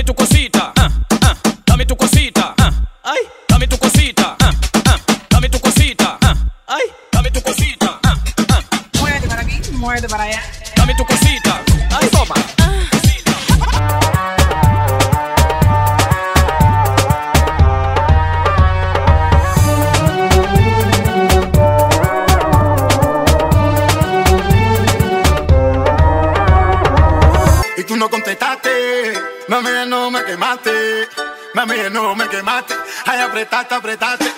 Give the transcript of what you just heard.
dame tu cosita, ah, ah, dame tu cosita, ah, ay, dame tu cosita, ah, ah, dame tu cosita, ah, ay, dame tu cosita, ah, ah, Muévete para aquí, muévete para allá. dame tu cosita, ay, toma. Y tú no contestaste, mami, no me quemaste, mami, no me quemaste, ay, apretaste, apretaste.